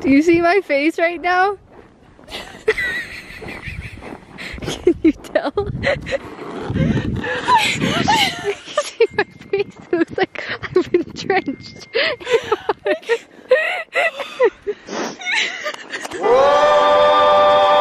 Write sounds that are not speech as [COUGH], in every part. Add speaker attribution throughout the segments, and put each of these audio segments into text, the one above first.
Speaker 1: Do you see my face right now? Can you tell? [LAUGHS] you see my face? It looks like I've been drenched. [LAUGHS]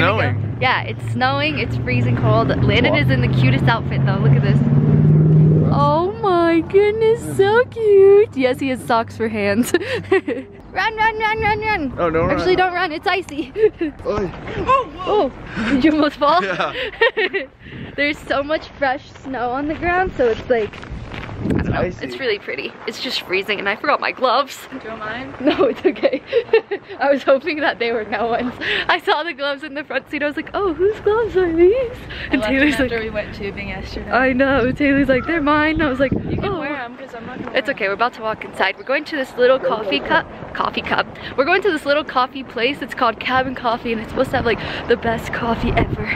Speaker 1: freezing. Go. Yeah, it's snowing. It's freezing cold. Landon is in the cutest outfit, though. Look at this. Oh my goodness, so cute. Yes, he has socks for hands. [LAUGHS] run, run, run, run, run.
Speaker 2: Oh, run.
Speaker 1: Actually, don't run. It's icy.
Speaker 2: oh, [LAUGHS]
Speaker 1: oh, did you almost fall?
Speaker 2: Yeah. [LAUGHS]
Speaker 1: There's so much fresh snow on the ground, so it's like, don't know. It's really pretty. It's just freezing, and I forgot my gloves. [LAUGHS]
Speaker 3: Do you want mine?
Speaker 1: No, it's okay. [LAUGHS] I was hoping that they were no ones. I saw the gloves in the front seat. I was like, oh, whose gloves are these?
Speaker 3: I
Speaker 1: And
Speaker 3: left
Speaker 1: Taylor's
Speaker 3: them after
Speaker 1: like,
Speaker 3: we went tubing yesterday.
Speaker 1: I know. Taylor's like, they're mine. I was like,
Speaker 3: you can
Speaker 1: oh.
Speaker 3: wear them because I'm not gonna
Speaker 1: It's
Speaker 3: wear
Speaker 1: okay, we're about to walk inside. We're going to this little coffee cup, coffee cup. We're going to this little coffee place. It's called Cabin Coffee and it's supposed to have like the best coffee ever.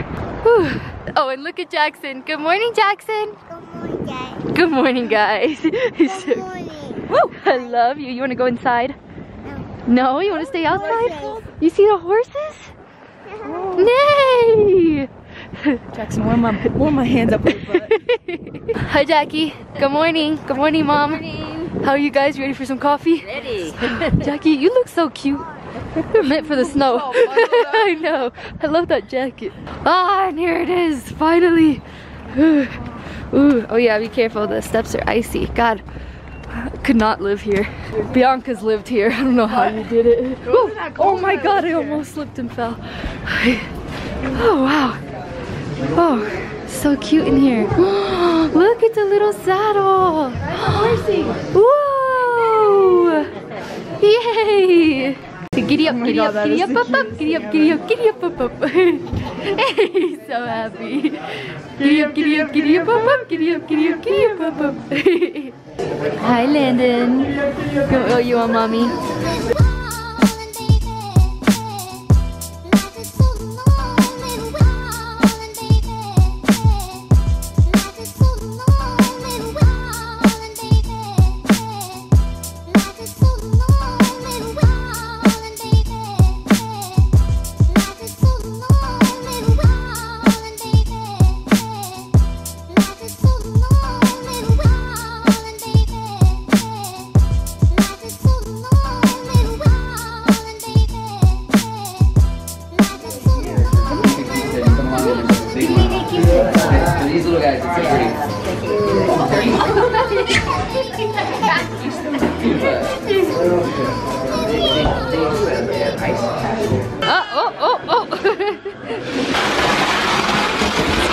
Speaker 1: Whew. Oh, and look at Jackson. Good morning, Jackson. Good morning, guys. He's [LAUGHS] so- Woo! I love you. You want to go inside? No, No? you want to stay outside? You see the horses? Nay!
Speaker 3: Jackson, warm my, warm my hands up with your butt.
Speaker 1: Hi, Jackie. Good morning. Good morning, Mom. How are you guys? Ready for some coffee?
Speaker 4: Ready. [LAUGHS]
Speaker 1: Jackie, you look so cute. You're meant for the snow. [LAUGHS] I know. I love that jacket. Ah, and here it is. Finally. [SIGHS] Ooh. Oh yeah, be careful. The steps are icy. God, I could not live here. Bianca's lived here. [LAUGHS] I don't know how you did it. Ooh. Oh my God, I almost slipped and fell. [SIGHS] Oh wow. Oh, so cute in here. [GASPS] Look at the little saddle. [GASPS] Whoa! Yay! Giddy up, giddy up, giddy up, up, up, giddy up, giddy up, giddy up, up, up. He's so happy. Giddy up, giddy up, giddy up, up, up, giddy up, giddy up, giddy up, up, up. Hi, Landon. Oh, you want mommy?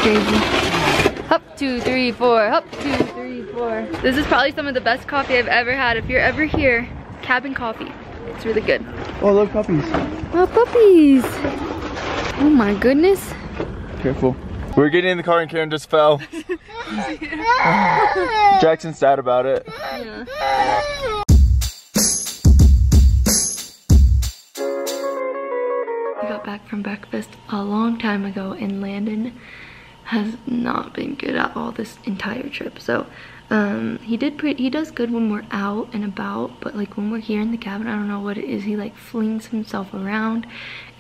Speaker 1: Crazy. Up, two, three, four. Up, two, three, four. This is probably some of the best coffee I've ever had. If you're ever here, Cabin Coffee. It's really good.
Speaker 2: Oh, look, puppies.
Speaker 1: Oh, puppies. Oh my goodness.
Speaker 2: Careful. We're getting in the car and Keren just fell. [LAUGHS] Jackson's sad about it.
Speaker 1: We got back from breakfast a long time ago and Landon has not been good at all this entire trip. So um, he did pretty, he does good when we're out and about, but like when we're here in the cabin, I don't know what it is. He like flings himself around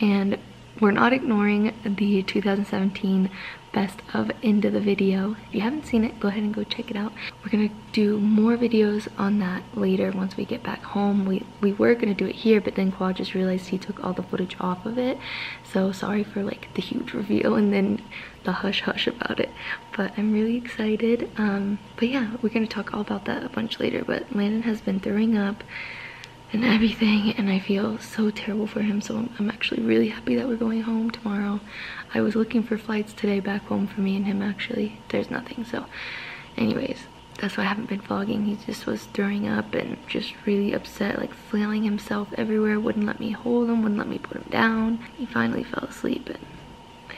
Speaker 1: and we're not ignoring the 2017 best of end of the video. If you haven't seen it, go ahead and go check it out. We're gonna do more videos on that later once we get back home. We we were gonna do it here, but then Khoa just realized he took all the footage off of it. So sorry for like the huge reveal and then the hush hush about it. But I'm really excited. Um, but yeah, we're gonna talk all about that a bunch later. But Landon has been throwing up and everything and I feel so terrible for him so I'm, actually really happy that we're going home tomorrow. I was looking for flights today back home for me and him actually. There's nothing so anyways that's why I haven't been vlogging. He just was throwing up and just really upset, like flailing himself everywhere, wouldn't let me hold him, wouldn't let me put him down. He finally fell asleep and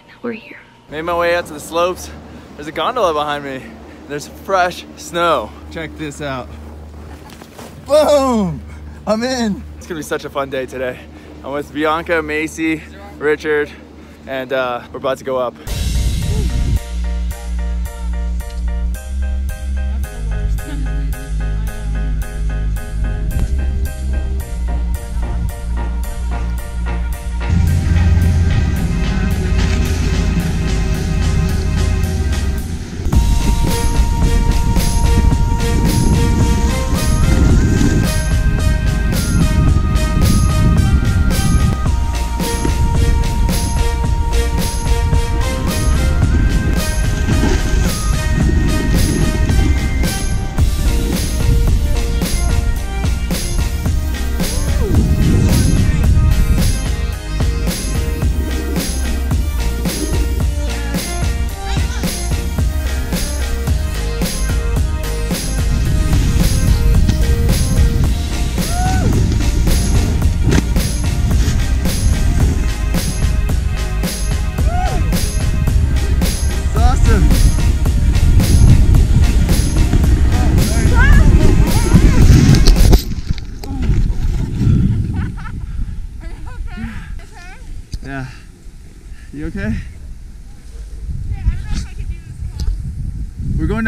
Speaker 1: now we're here.
Speaker 2: Made my way out to the slopes. There's a gondola behind me. There's fresh snow. Check this out. Boom! I'm in. It's gonna be such a fun day today. I'm with Bianca, Macy, Richard, and uh, we're about to go up.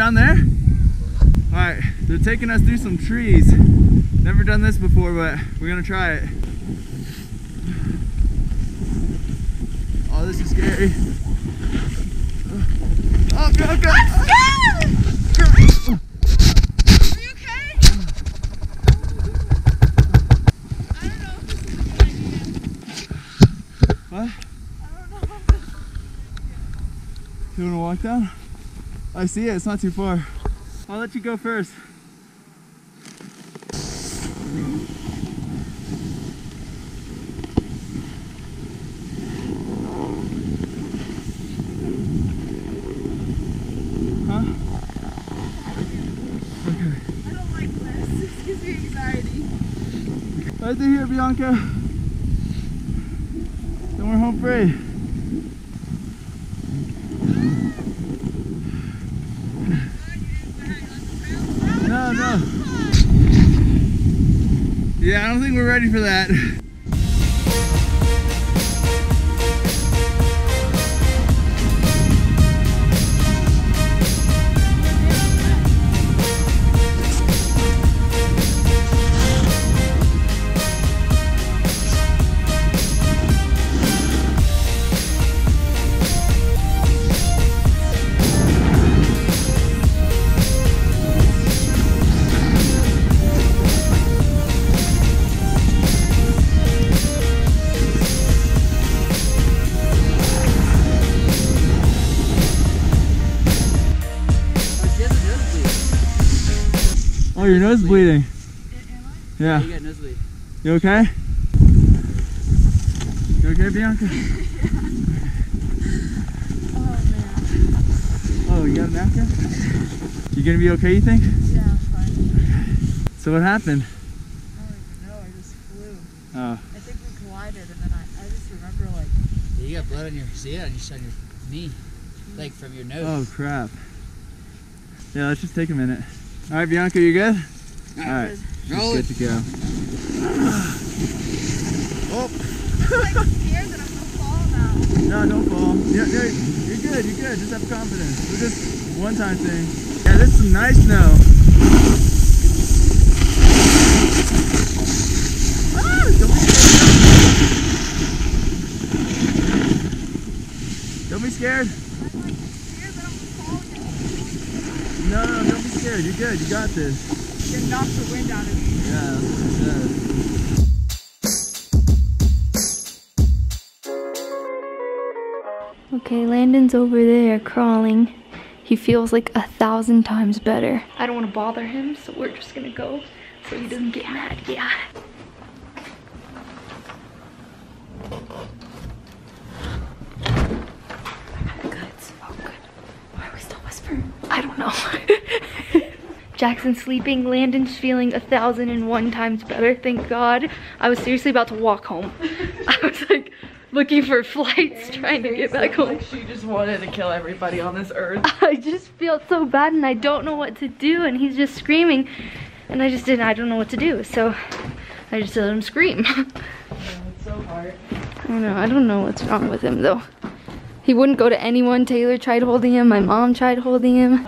Speaker 2: Down there? Alright, they're taking us through some trees. Never done this before, but we're gonna try it. Oh, this is scary. Oh, go, go! What? You wanna walk down? I see it, it's not too far. I'll let you go first. Huh? Okay.
Speaker 3: I don't like this. This gives me anxiety.
Speaker 2: Right through here, Bianca. Then we're home free. No, no. Yeah, I don't think we're ready for that. Oh, your nose is bleeding. Yeah.
Speaker 5: You got nosebleed.
Speaker 2: You okay? You okay, Bianca? [LAUGHS] Oh, oh, you got a napkin? You gonna be okay, you think?
Speaker 3: Yeah, I'm fine.
Speaker 2: So what happened?
Speaker 3: I don't even know. I just flew.
Speaker 2: Oh,
Speaker 3: I think we collided, and then I, I just remember like
Speaker 5: Yeah, you got blood on your, see it on your, on your knee, like from your nose.
Speaker 2: oh crap. Yeah, let's just take a minute. All right, Bianca, you good? All right,
Speaker 5: Roll
Speaker 2: good
Speaker 5: it.
Speaker 2: to go. oh,
Speaker 3: I'm like scared that I'm gonna fall now.
Speaker 2: no, don't fall. Yeah, yeah, you're good, you're good. Just have confidence. We're just one time thing. Yeah, this is some nice snow. Ah, don't be scared. Don't be scared.
Speaker 3: scared.
Speaker 2: You're good. You got this.
Speaker 3: It knocked the wind out of me.
Speaker 2: Yeah, that's what it does.
Speaker 1: Okay, Landon's over there crawling. He feels like a thousand times better. I don't want to bother him, so we're just gonna go so he doesn't get mad, yeah. I don't know. [LAUGHS] Jackson's sleeping, Landon's feeling a thousand and one times better, thank God. I was seriously about to walk home. [LAUGHS] I was like looking for flights, trying to get back home.
Speaker 3: Like she just wanted to kill everybody on this earth. [LAUGHS]
Speaker 1: I just feel so bad and I don't know what to do and he's just screaming and I just didn't, I don't know what to do. So I just let him scream. [LAUGHS]
Speaker 3: It's so hard.
Speaker 1: I don't know, I don't know what's wrong with him though. He wouldn't go to anyone. Taylor tried holding him. My mom tried holding him.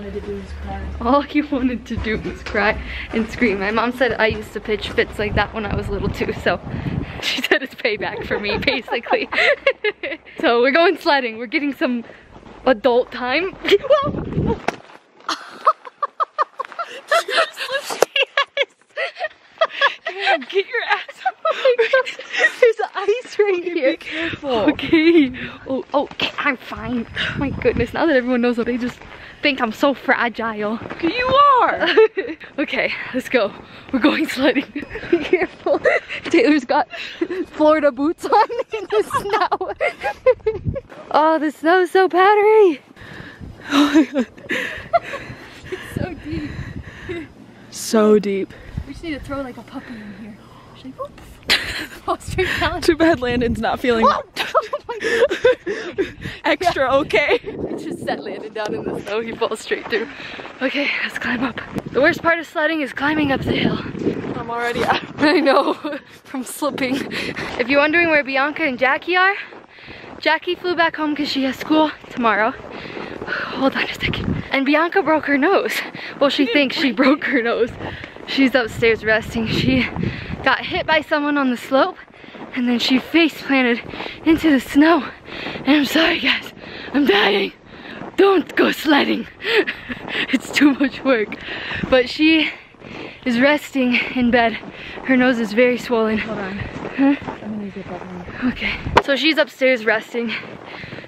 Speaker 1: All he wanted to do was cry and scream. My mom said I used to pitch fits like that when I was little too. So [LAUGHS] she said it's payback for me basically. [LAUGHS] so we're going sledding. We're getting some adult time. [LAUGHS]
Speaker 3: Get your ass [LAUGHS]
Speaker 1: There's ice right here.
Speaker 3: Be careful.
Speaker 1: Okay. Oh, oh, okay, I'm fine. My goodness, now that everyone knows what they just think I'm so fragile.
Speaker 3: You are. [LAUGHS]
Speaker 1: okay, let's go. We're going sledding. Be careful. Taylor's got Florida boots on [LAUGHS] in the snow. oh, the snow's so powdery. oh my it's so deep.
Speaker 3: So deep.
Speaker 1: Just need to throw like a puppy in here. Like, whoops. Fall straight.
Speaker 3: Too bad Landon's not feeling [LAUGHS]
Speaker 1: Oh,
Speaker 3: extra okay. [LAUGHS]
Speaker 1: It just set Landon down in the snow. He falls straight through. Okay, let's climb up. The worst part of sledding is climbing up the hill.
Speaker 3: I'm already out. [LAUGHS]
Speaker 1: I know, from slipping. If you're wondering where Bianca and Jackie are, Jackie flew back home because she has school tomorrow. [SIGHS] Hold on a second. And Bianca broke her nose. Well, she thinks she broke her nose. She's upstairs resting. She got hit by someone on the slope and then she face planted into the snow. And I'm sorry guys, I'm dying. Don't go sledding. [LAUGHS] it's too much work. But she is resting in bed. Her nose is very swollen.
Speaker 3: Hold on.
Speaker 1: Huh?
Speaker 3: I'm gonna get that one.
Speaker 1: Okay. So she's upstairs resting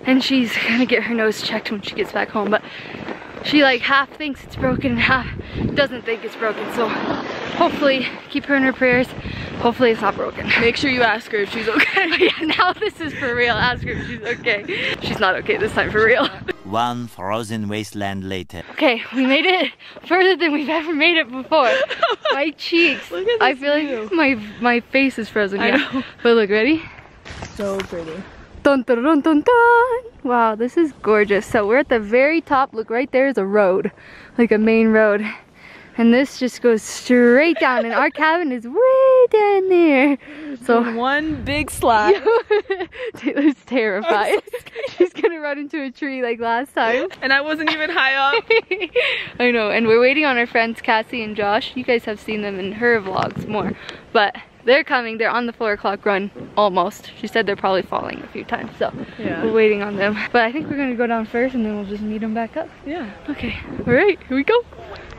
Speaker 1: and she's gonna get her nose checked when she gets back home. But she like half thinks it's broken and half doesn't think it's broken. So hopefully keep her in her prayers. Hopefully it's not broken. [LAUGHS]
Speaker 3: Make sure you ask her if she's okay. [LAUGHS]
Speaker 1: yeah, now this is for real. Ask her if she's okay. She's not okay this time for real.
Speaker 4: One frozen wasteland later.
Speaker 1: Okay, we made it further than we've ever made it before. [LAUGHS] My cheeks.
Speaker 3: Look at
Speaker 1: I feel
Speaker 3: view.
Speaker 1: like my my face is frozen.
Speaker 3: I
Speaker 1: yeah.
Speaker 3: know.
Speaker 1: But look, ready?
Speaker 3: So pretty.
Speaker 1: Dun, dun, dun, dun, dun. Wow, this is gorgeous. So we're at the very top. Look, right there is a road, like a main road. And this just goes straight down and our [LAUGHS] cabin is way down there. So
Speaker 3: one big slide. [LAUGHS]
Speaker 1: Taylor's terrified. [LAUGHS] She's gonna run into a tree like last time.
Speaker 3: and I wasn't even high up.
Speaker 1: I know, and we're waiting on our friends Cassie and Josh. You guys have seen them in her vlogs more, but they're coming. They're on the four o'clock run almost. She said they're probably falling a few times, so
Speaker 3: Yeah.
Speaker 1: we're waiting on them. But I think we're gonna go down first and then we'll just meet them back up.
Speaker 3: Yeah.
Speaker 1: Okay, all right, here we go.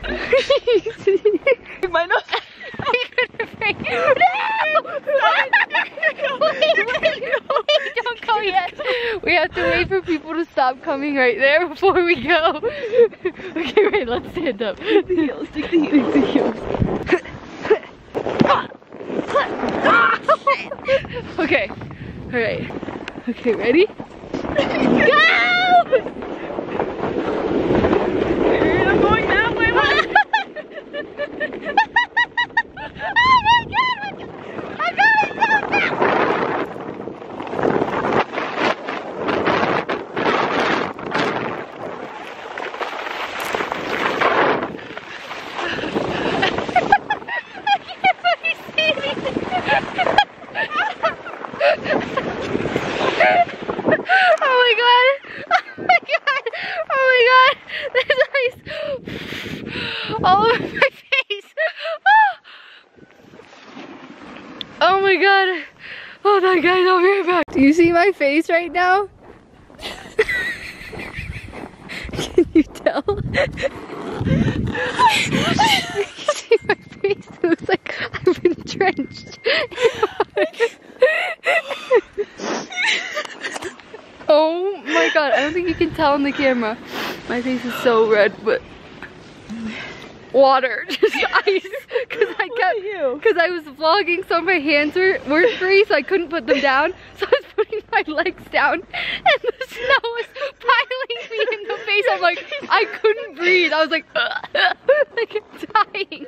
Speaker 1: [LAUGHS]
Speaker 3: My nose. [LAUGHS] [LAUGHS]
Speaker 1: no! Wait, wait, wait, don't go yet. We have to wait for people to stop coming right there before we go. Okay, wait, let's stand up. Stick the heels, stick the heels. Stick the heels. [LAUGHS] okay, all right. Okay, ready? Go!
Speaker 3: I'm going that way. [LAUGHS]
Speaker 1: Oh, [LAUGHS] oh my god! I'm going so fast! Oh my god! Oh my god! Oh my god! There's ice all over my face! Oh my god! Hold on guys, I'll be right back. Do you see my face right now? Can you tell? you see my face? It looks like I've been drenched. oh my god, I don't think you can tell on the camera. My face is so red, but water, [LAUGHS] just ice. Cause I kept,
Speaker 3: you.
Speaker 1: cause I was vlogging, so my hands were, were free, so I couldn't put them down. [LAUGHS] So I was putting my legs down and the snow was piling me in the face. I'm like, I couldn't breathe. I was like, [LAUGHS] like dying.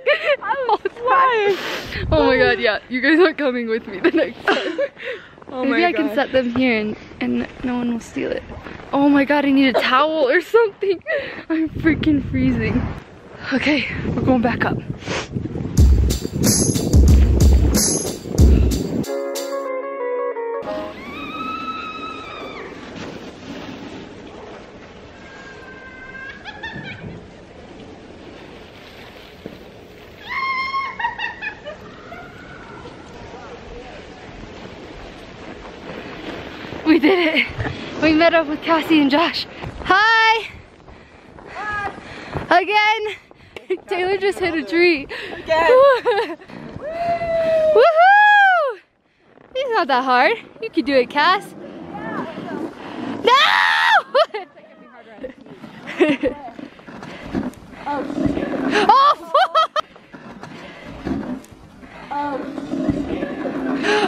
Speaker 1: all the time. Oh my god, yeah. You guys are coming with me the next time.
Speaker 3: Oh
Speaker 1: Maybe I can set them here and, and no one will steal it. Oh my god, I need a towel or something. [LAUGHS] I'm freaking freezing. Okay, we're going back up. Did it. We met up with Cassie and Josh. Hi. Again. [LAUGHS] Taylor just hit a tree. Again. [LAUGHS] Woohoo! It's not that hard. You can do it, Cass. No! [LAUGHS] oh!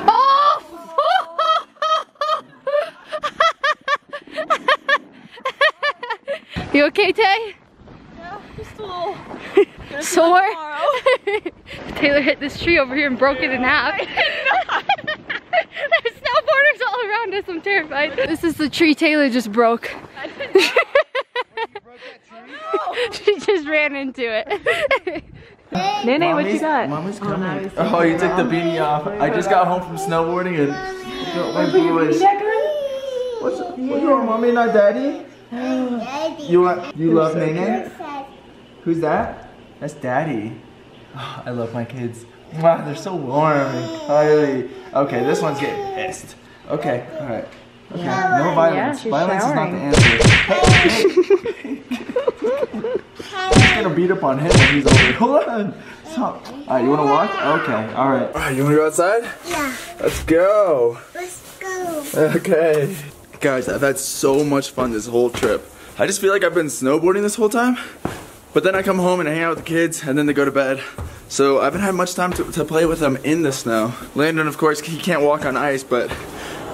Speaker 1: oh! you okay, Tay?
Speaker 3: Just a little.
Speaker 1: Sore? Taylor hit this tree over here and broke it in half. [LAUGHS] [LAUGHS] There's snowboarders all around us. I'm terrified. This is the tree Taylor just broke. [LAUGHS] she just ran into it.
Speaker 3: Nene, what you got?
Speaker 2: Mama's coming. Oh, you took the beanie off. I just got home from snowboarding and my bee was. What's, what's wrong, mommy, and not daddy? You want? You love Nene? Who's that? That's daddy. Oh, [SIGHS] I love my kids. Wow, they're so warm and cuddly. Okay, this one's getting pissed. Okay, all right. Okay, no violence.
Speaker 3: she's
Speaker 2: violence
Speaker 3: showering.
Speaker 2: is not the answer. Hey, hey. [LAUGHS] He's gonna beat up on him when he's over. [LAUGHS] Hold on. Stop. All right, you wanna walk? Okay. All right. All right. You wanna go outside?
Speaker 6: Yeah,
Speaker 2: Let's go.
Speaker 6: let's go.
Speaker 2: Okay. Guys, I've had so much fun this whole trip. I just feel like I've been snowboarding this whole time. But then I come home and I hang out with the kids and then they go to bed. So I haven't had much time to, to play with them in the snow. Landon, of course, he can't walk on ice, but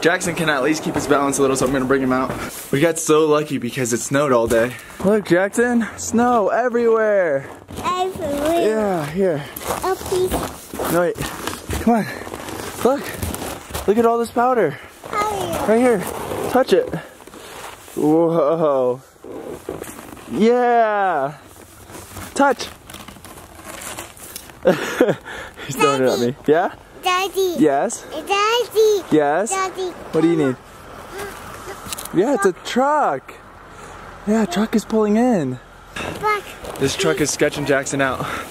Speaker 2: Jackson can at least keep his balance a little, so I'm gonna bring him out. We got so lucky because it snowed all day. Look, Jackson, snow everywhere.
Speaker 6: Everywhere.
Speaker 2: Yeah, here.
Speaker 6: Oh, please.
Speaker 2: No, wait. Come on. Look. Look at all this powder.
Speaker 6: Hurry.
Speaker 2: Right here. Touch it. Whoa. Yeah. Touch. [LAUGHS] He's throwing it at me. Yeah?
Speaker 6: Daddy.
Speaker 2: Yes?
Speaker 6: Daddy.
Speaker 2: Yes?
Speaker 6: Daddy.
Speaker 2: What do you need? Yeah, it's a truck. Yeah, truck is pulling in.
Speaker 6: Back.
Speaker 2: This truck is sketching Jackson out. [LAUGHS]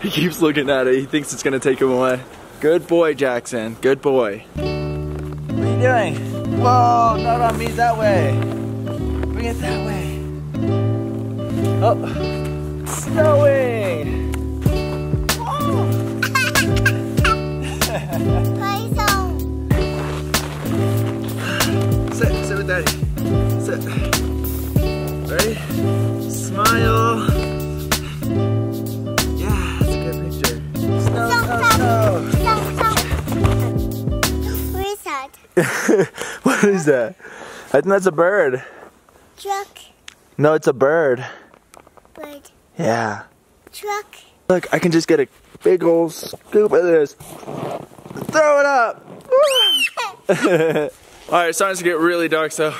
Speaker 2: He keeps looking at it. He thinks it's gonna take him away. Good boy, Jackson. Good boy. What are you doing? Whoa, not on me that way. Bring it that way. Oh, snowing.
Speaker 6: Play song.
Speaker 2: Sit, sit with daddy. Sit. Ready? Smile. Yeah, that's a good picture. Snow, snow, snow.
Speaker 6: Song. Where's that?
Speaker 2: what is that? I think that's a bird.
Speaker 6: Truck.
Speaker 2: No, it's a bird.
Speaker 6: Bird.
Speaker 2: Yeah.
Speaker 6: Truck.
Speaker 2: Look, I can just get a big old scoop of this. Throw it up. [LAUGHS] All right, it's starting to get really dark, so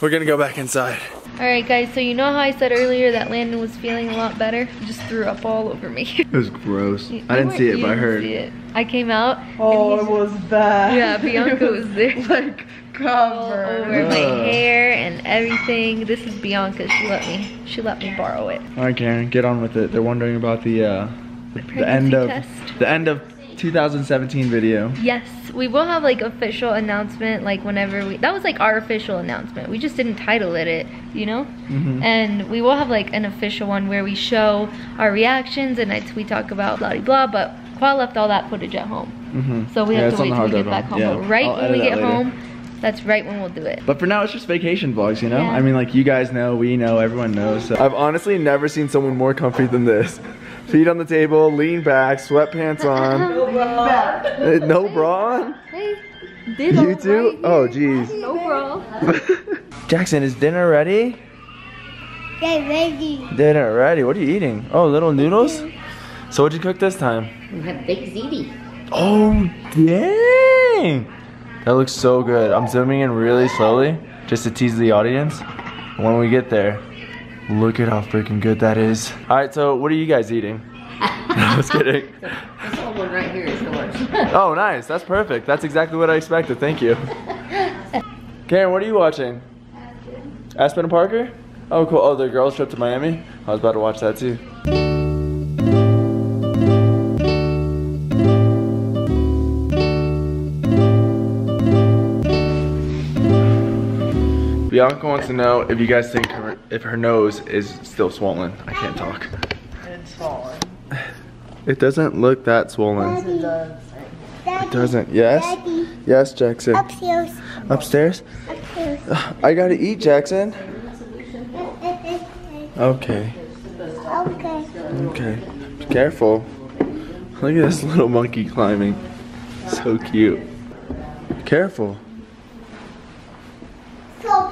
Speaker 2: we're gonna go back inside.
Speaker 1: Alright guys, so you know how I said earlier that Landon was feeling a lot better? He just threw up all over me. [LAUGHS]
Speaker 2: It was gross.
Speaker 1: You
Speaker 2: I didn't see it, but I heard.
Speaker 1: see it. I came out
Speaker 3: Oh,
Speaker 1: and
Speaker 3: it was bad.
Speaker 1: yeah, Bianca was there. [LAUGHS]
Speaker 3: like
Speaker 1: all
Speaker 3: covered.
Speaker 1: over my hair and everything. This is Bianca. She let me. She let me borrow it.
Speaker 2: All right, Keren, get on with it. They're wondering about the uh, the, the end of
Speaker 1: test.
Speaker 2: the end of 2017 video.
Speaker 1: Yes, we will have like official announcement like whenever we. That was like our official announcement. We just didn't title it it, you know.
Speaker 2: Mhm.
Speaker 1: And we will have like an official one where we show our reactions and it's, we talk about blah blah blah. But Khoa left all that footage at home,
Speaker 2: Mm-hmm.
Speaker 1: so we
Speaker 2: Yeah,
Speaker 1: have to wait
Speaker 2: the
Speaker 1: till we get back
Speaker 2: home.
Speaker 1: home.
Speaker 2: Yeah,
Speaker 1: But right
Speaker 2: I'll
Speaker 1: when we get
Speaker 2: later.
Speaker 1: home, that's right when we'll do it.
Speaker 2: But for now, it's just vacation vlogs, you know?
Speaker 1: Yeah.
Speaker 2: I mean, like, you guys know, we know, everyone knows. So. I've honestly never seen someone more comfy than this. [LAUGHS] Feet on the table, lean back, sweatpants [LAUGHS] on. Uh, no bra on?
Speaker 1: Hey,
Speaker 3: Did
Speaker 2: You too? Oh, jeez.
Speaker 3: No bra. [LAUGHS]
Speaker 2: Jackson, is dinner ready?
Speaker 6: Get ready.
Speaker 2: Dinner ready. What are you eating? Oh, little noodles? So what'd you cook this time?
Speaker 7: We have baked ziti.
Speaker 2: Oh, dang! That looks so good. I'm zooming in really slowly just to tease the audience. When we get there, look at how freaking good that is. All right, so what are you guys eating? [LAUGHS] [LAUGHS] I was kidding.
Speaker 7: This whole one right here is yours. [LAUGHS]
Speaker 2: Oh, nice. That's perfect. That's exactly what I expected. Thank you. Keren, what are you watching? Aspyn and Parker? Oh, cool. Oh, the girls' trip to Miami? I was about to watch that too. Bianca wants to know if you guys think her, if her nose is still swollen. I can't talk.
Speaker 3: It's swollen.
Speaker 2: It doesn't look that swollen.
Speaker 3: It does.
Speaker 2: It doesn't. Yes?
Speaker 6: Daddy.
Speaker 2: Yes, Jackson.
Speaker 6: Upstairs.
Speaker 2: Upstairs?
Speaker 6: Upstairs.
Speaker 2: I gotta eat, Jackson.
Speaker 6: okay.
Speaker 2: Okay. Okay. Be careful. Look at this little monkey climbing. So cute. Careful.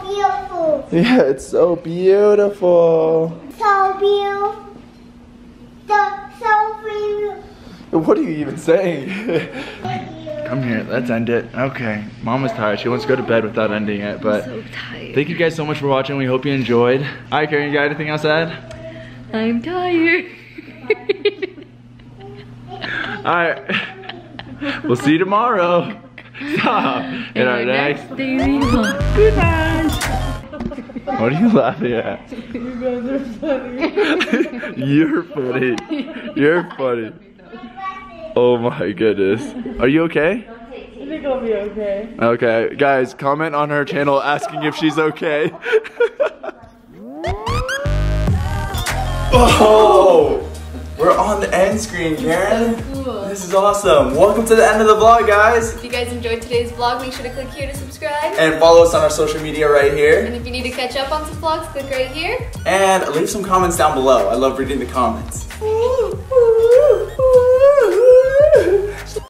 Speaker 6: So beautiful.
Speaker 2: Yeah, it's so beautiful.
Speaker 6: So beautiful. So, so beautiful.
Speaker 2: What are you even saying? Come here, let's end it. Okay. mom is tired. She wants to go to bed without ending it, but
Speaker 1: So tired.
Speaker 2: thank you guys so much for watching. We hope you enjoyed. All right, Keren, you got anything else to add?
Speaker 1: I'm tired. [LAUGHS]
Speaker 2: All right. We'll see you tomorrow. Stop. In our next.
Speaker 1: daily vlog.
Speaker 2: What are you laughing at? You guys [LAUGHS] are funny. You're funny. You're funny. Oh my goodness. Are you okay?
Speaker 3: I think I'll be okay.
Speaker 2: Okay, guys, comment on her channel asking if she's okay. [LAUGHS] oh! We're on the end screen, Keren cool. This is awesome. Welcome to the end of the vlog, guys.
Speaker 8: If you guys enjoyed today's vlog, make sure to click here to subscribe.
Speaker 2: And follow us on our social media right here.
Speaker 8: And if you need to catch up on some vlogs, click right here.
Speaker 2: And leave some comments down below. I love reading the comments.